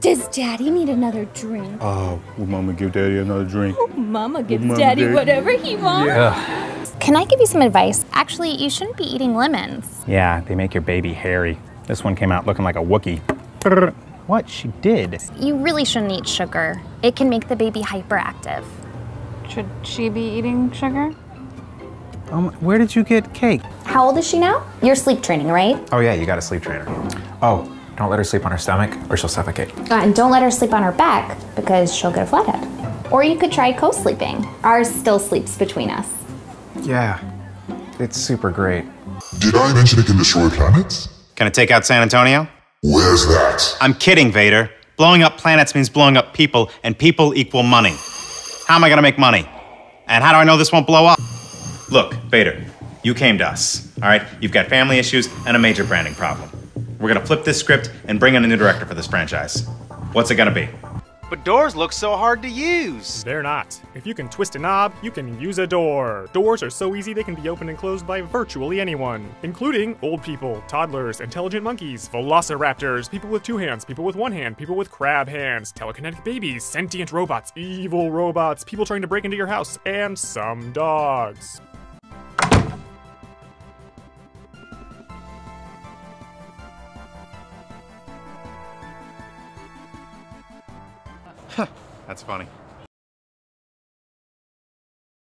Does Daddy need another drink? Oh, will Mama give Daddy another drink? Oh, Mama gives Mama Daddy did. whatever he wants. Yeah. Can I give you some advice? Actually, you shouldn't be eating lemons. Yeah, they make your baby hairy. This one came out looking like a Wookie. What? She did. You really shouldn't eat sugar. It can make the baby hyperactive. Should she be eating sugar? Um, where did you get cake? How old is she now? You're sleep training, right? Oh yeah, you got a sleep trainer. Oh, don't let her sleep on her stomach or she'll suffocate. Uh, and don't let her sleep on her back because she'll get a flathead. Or you could try co-sleeping. Ours still sleeps between us. Yeah, it's super great. Did I mention it can destroy planets? Can it take out San Antonio? Where's that? I'm kidding, Vader. Blowing up planets means blowing up people, and people equal money. How am I gonna make money? And how do I know this won't blow up? Look, Vader, you came to us, all right? You've got family issues and a major branding problem. We're gonna flip this script and bring in a new director for this franchise. What's it gonna be? But doors look so hard to use. They're not. If you can twist a knob, you can use a door. Doors are so easy they can be opened and closed by virtually anyone, including old people, toddlers, intelligent monkeys, velociraptors, people with two hands, people with one hand, people with crab hands, telekinetic babies, sentient robots, evil robots, people trying to break into your house, and some dogs. That's funny.